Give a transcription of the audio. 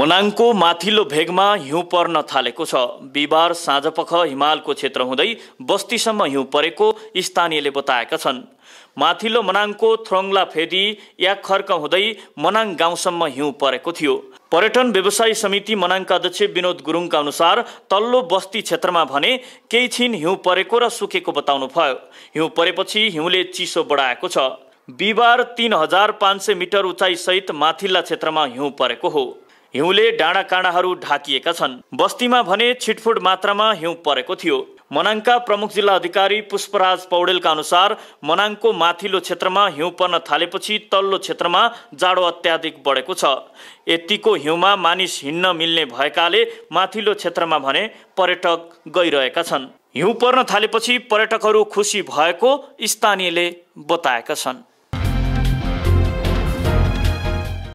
मनाङको माथिल्लो भेगमा हिउँ पर्न थालेको छ। बिहिबार साँझपख हिमालको क्षेत्र हुँदै बस्तीसम्म हिउँ परेको स्थानीयले बताएका छन्। माथिल्लो मनाङको थ्रोङ्ला फेदी या खर्क हुँदै मनाङ गाउँसम्म हिउँ परेको थियो। पर्यटन व्यवसायी समिति मनाङका अध्यक्ष विनोद गुरुङका अनुसार तल्लो बस्ती क्षेत्रमा भने केही छिन हिउँ परेको र सुकेको बताउनु भयो। हिउँ परेपछि हिउँले चिसो बढाएको छ। बिहिबार तिन हजार पाँच सय मिटर उचाइसहित माथिल्ला क्षेत्रमा हिउँ परेको हो। हिउँले डाँडाकाँडाहरू ढाकिएका छन्। बस्तीमा भने छिटफुट मात्रामा हिउँ परेको थियो। मनाङका प्रमुख जिल्ला अधिकारी पुष्पराज पौडेलका अनुसार मनाङको माथिल्लो क्षेत्रमा हिउँ पर्न थालेपछि तल्लो क्षेत्रमा जाडो अत्याधिक बढेको छ। यतिको हिउँमा मानिस हिँड्न मिल्ने भएकाले माथिल्लो क्षेत्रमा भने पर्यटक गइरहेका छन्। हिउँ पर्न थालेपछि पर्यटकहरू खुसी भएको स्थानीयले बताएका छन्।